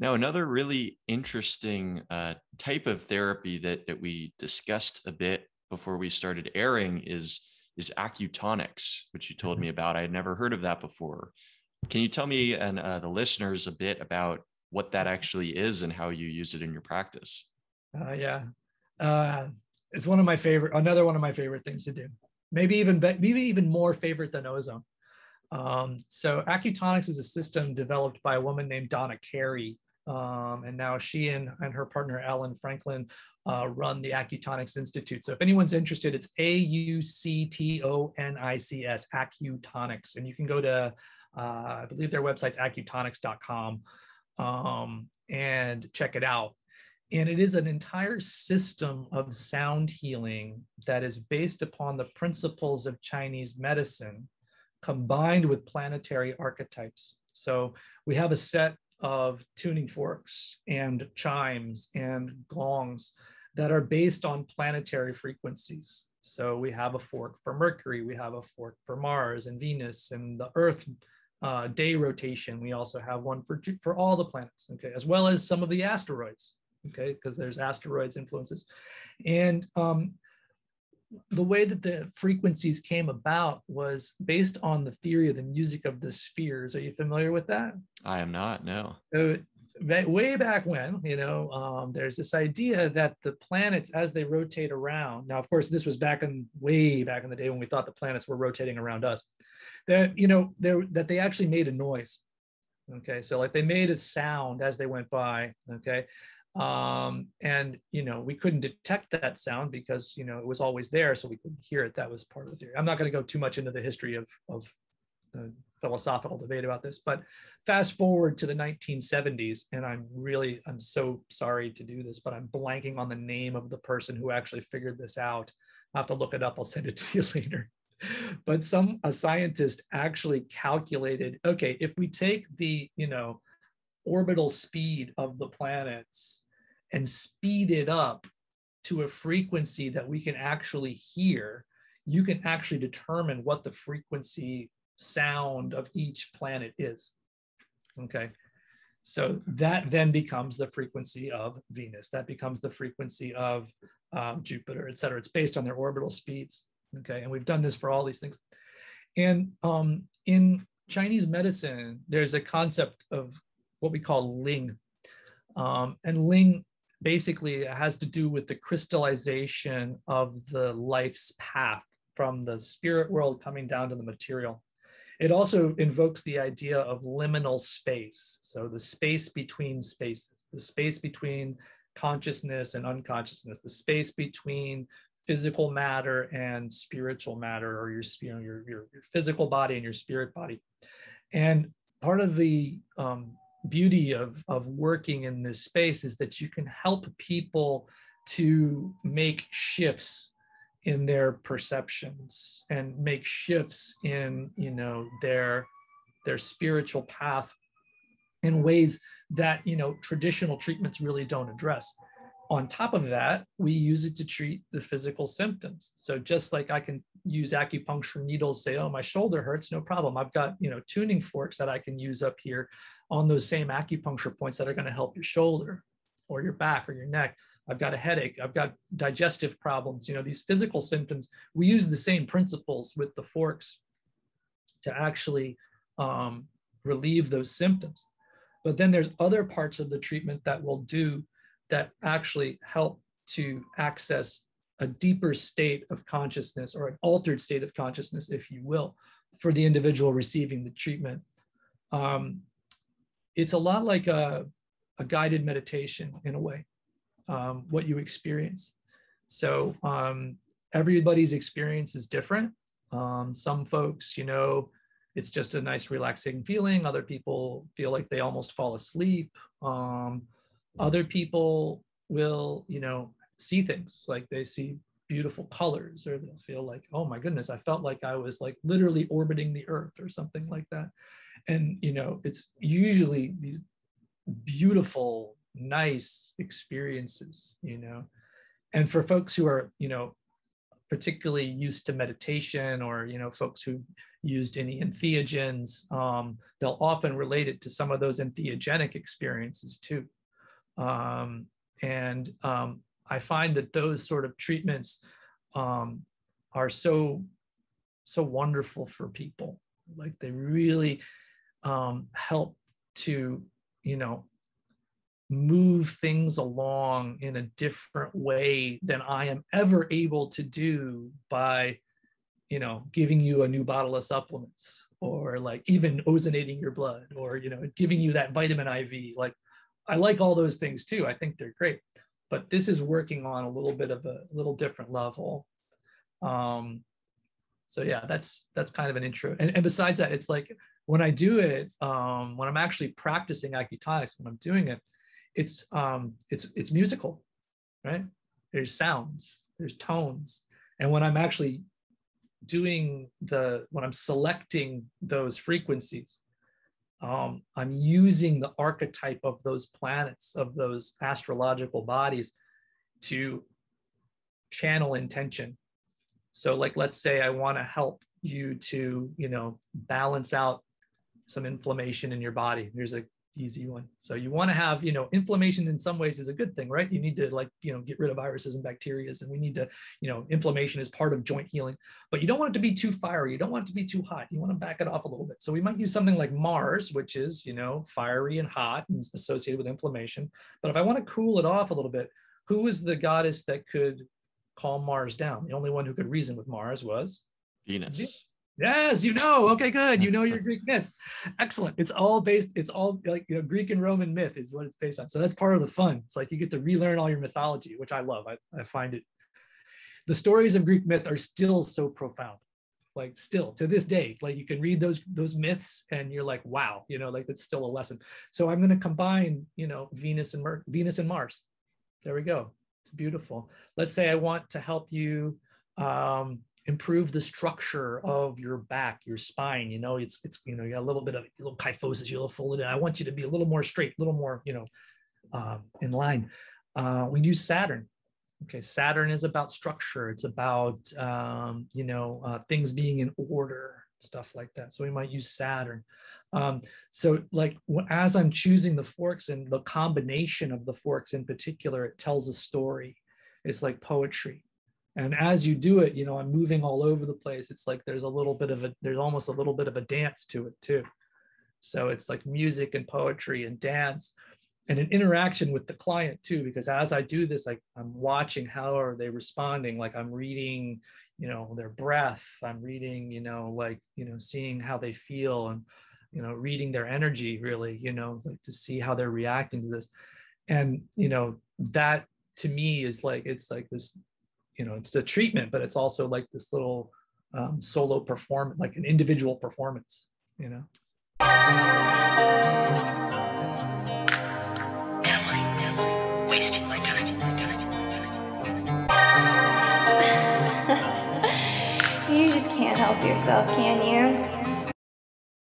Now, another really interesting uh, type of therapy that, that we discussed a bit before we started airing is, is acutonics, which you told mm-hmm. me about. I had never heard of that before. Can you tell me and uh, the listeners a bit about what that actually is and how you use it in your practice? Uh, yeah, uh, it's one of my favorite. Another one of my favorite things to do. Maybe even maybe even more favorite than ozone. Um, so Acutonics is a system developed by a woman named Donna Carey. Um, and now she and, and her partner, Ellen Franklin, uh, run the Acutonics Institute. So if anyone's interested, it's A-U-C-T-O-N-I-C-S, Acutonics. And you can go to, uh, I believe their website's acutonics.com um, and check it out. And it is an entire system of sound healing that is based upon the principles of Chinese medicine combined with planetary archetypes. So we have a set of tuning forks and chimes and gongs that are based on planetary frequencies. So we have a fork for Mercury, we have a fork for Mars and Venus and the Earth uh, day rotation. We also have one for for all the planets, okay, as well as some of the asteroids, okay, because there's asteroids influences, and um, the way that the frequencies came about was based on the theory of the music of the spheres. Are you familiar with that? I am not. No. So, way back when, you know, um, there's this idea that the planets, as they rotate around. Now, of course, this was back in way back in the day when we thought the planets were rotating around us that you know there that they actually made a noise okay so like they made a sound as they went by okay um, and you know we couldn't detect that sound because you know it was always there so we couldn't hear it. That was part of the theory. I'm not going to go too much into the history of of the philosophical debate about this but fast forward to the 1970s and i'm really i'm so sorry to do this but i'm blanking on the name of the person who actually figured this out. I have to look it up. I'll send it to you later. But some a scientist actually calculated okay if we take the you know orbital speed of the planets and speed it up to a frequency that we can actually hear. You can actually determine what the frequency sound of each planet is okay? So that then becomes the frequency of venus. That becomes the frequency of um, jupiter et cetera. It's based on their orbital speeds Okay, and we've done this for all these things. And um, in Chinese medicine, there's a concept of what we call ling. Um, and ling basically it has to do with the crystallization of the life's path from the spirit world coming down to the material. It also invokes the idea of liminal space. So the space between spaces, the space between consciousness and unconsciousness, the space between physical matter and spiritual matter or your, your, your, your physical body and your spirit body. And part of the um, beauty of, of working in this space is that you can help people to make shifts in their perceptions and make shifts in you know their their spiritual path in ways that you know traditional treatments really don't address on top of that, we use it to treat the physical symptoms. So just like I can use acupuncture needles, say, oh, my shoulder hurts, no problem. I've got, you know, tuning forks that I can use up here on those same acupuncture points that are going to help your shoulder or your back or your neck. I've got a headache. I've got digestive problems. You know, these physical symptoms, we use the same principles with the forks to actually um, relieve those symptoms. But then there's other parts of the treatment that will do that actually help to access a deeper state of consciousness or an altered state of consciousness, if you will, for the individual receiving the treatment. Um, it's a lot like a, a, guided meditation in a way, um, what you experience. So um, everybody's experience is different. Um, some folks, you know, it's just a nice relaxing feeling. Other people feel like they almost fall asleep. Um, other people will you know see things. Like they see beautiful colors or they'll feel like oh my goodness i felt like i was like literally orbiting the earth or something like that. And you know it's usually these beautiful nice experiences you know? And for folks who are you know particularly used to meditation or you know folks who used any entheogens, um, they'll often relate it to some of those entheogenic experiences too. Um, and um, I find that those sort of treatments um, are so so wonderful for people. Like they really um, help to you know move things along in a different way than I am ever able to do by, you know, giving you a new bottle of supplements or like even ozonating your blood or, you know, giving you that vitamin IV. Like I like all those things too. I think they're great, but this is working on a little bit of a little different level. Um, so yeah, that's, that's kind of an intro. And, and besides that, it's like when I do it, um, when I'm actually practicing Acutonics, when I'm doing it, it's um it's it's musical right there's sounds there's tones and when i'm actually doing the when i'm selecting those frequencies um, i'm using the archetype of those planets of those astrological bodies to channel intention. So like let's say i want to help you to you know balance out some inflammation in your body. There's a easy one. So you want to have, you know, inflammation in some ways is a good thing, right? You need to like, you know, get rid of viruses and bacteria, and we need to, you know, inflammation is part of joint healing, but you don't want it to be too fiery. You don't want it to be too hot. You want to back it off a little bit. So we might use something like Mars, which is, you know, fiery and hot and associated with inflammation. But if I want to cool it off a little bit, who is the goddess that could calm Mars down? The only one who could reason with Mars was Venus. Yes, you know. Okay, good. You know your Greek myth. Excellent. It's all based, it's all like you know, Greek and Roman myth is what it's based on. So that's part of the fun. It's like you get to relearn all your mythology, which I love. I, I find it the stories of Greek myth are still so profound. Like still to this day, like you can read those those myths and you're like, wow, you know, like that's still a lesson. So I'm going to combine, you know, Venus and Mer- Venus and Mars. There we go. It's beautiful. Let's say I want to help you um, improve the structure of your back, your spine. You know, it's it's you know you got a little bit of a little kyphosis, you little folded. I want you to be a little more straight, a little more you know um, in line. Uh, we use Saturn. Okay, Saturn is about structure. It's about um, you know uh, things being in order, stuff like that. So we might use Saturn. Um, so like as I'm choosing the forks and the combination of the forks in particular, it tells a story. It's like poetry and as you do it you know i'm moving all over the place. It's like there's a little bit of a there's almost a little bit of a dance to it too. So it's like music and poetry and dance and an interaction with the client too because as i do this like i'm watching how are they responding. Like i'm reading you know their breath. I'm reading you know like you know seeing how they feel and you know reading their energy really you know like to see how they're reacting to this. And you know that to me is like it's like this you know it's the treatment but it's also like this little um, solo performance like an individual performance you know? You just can't help yourself can you